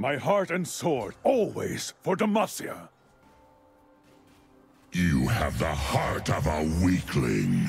My heart and sword, always for Demacia. You have the heart of a weakling.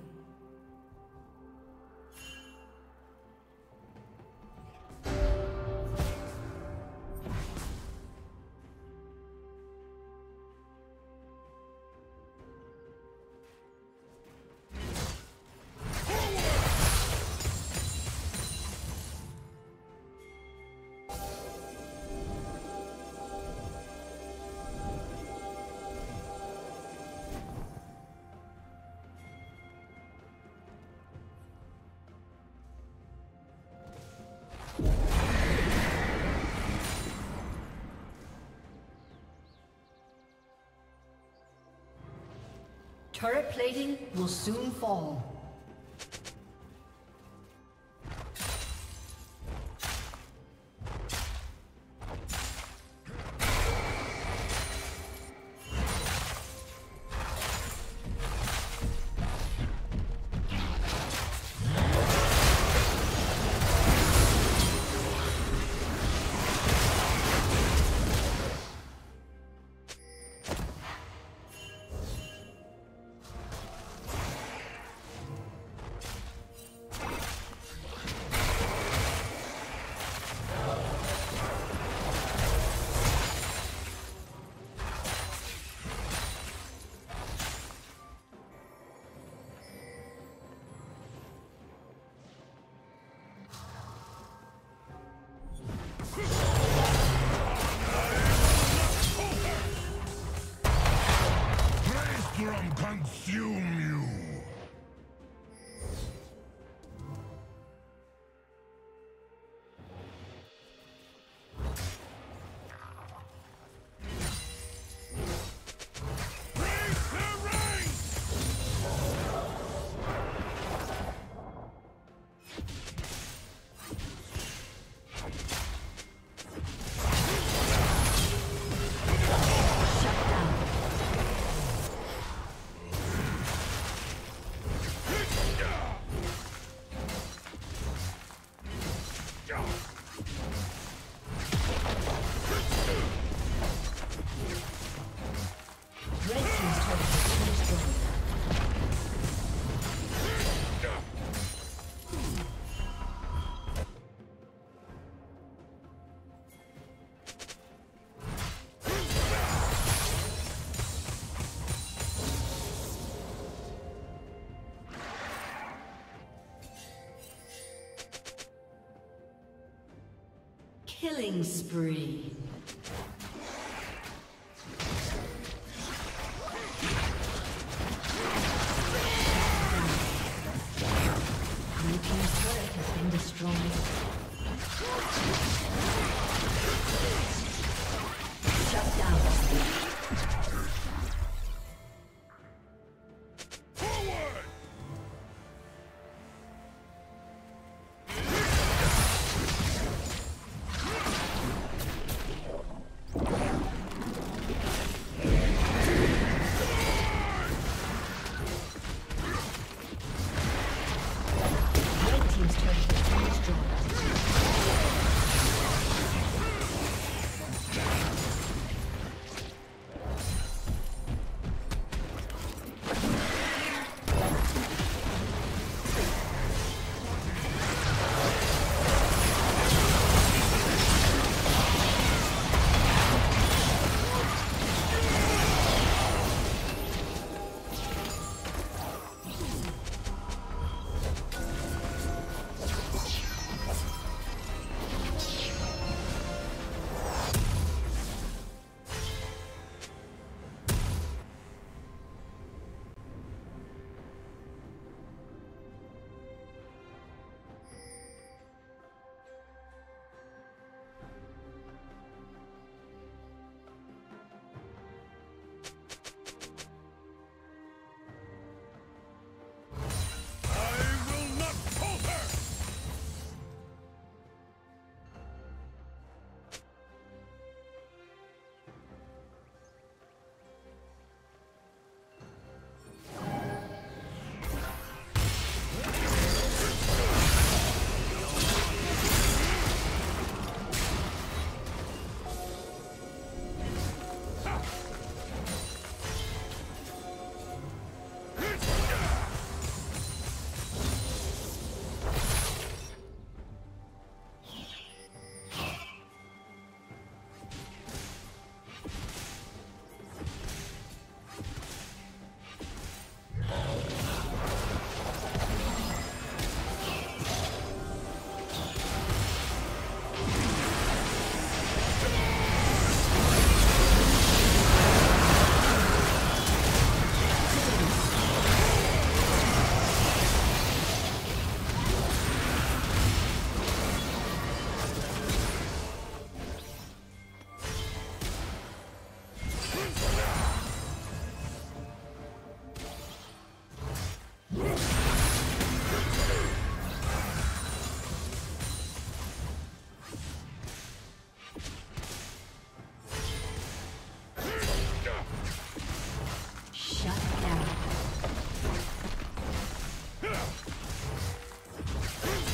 Soon fall. Killing spree.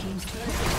team's turret.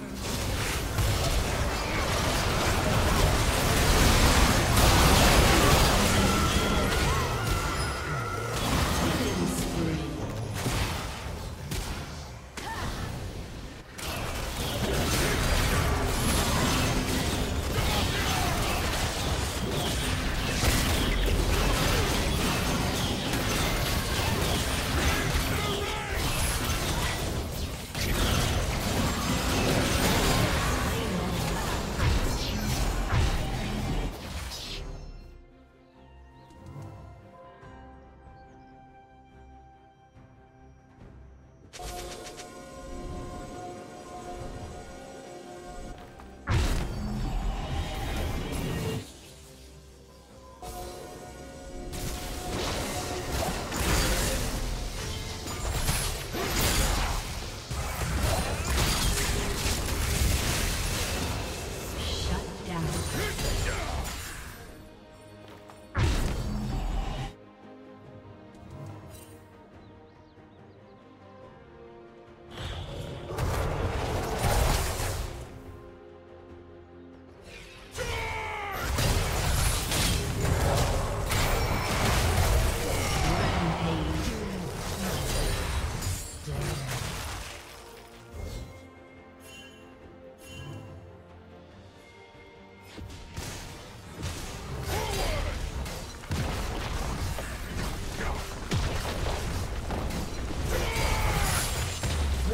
conquered.